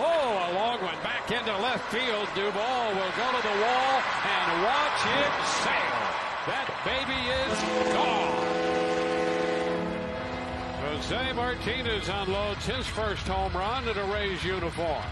Oh, a long one back into left field. Duvall will go to the wall and watch it sail. That baby is gone. Jose Martinez unloads his first home run in a Rays uniform.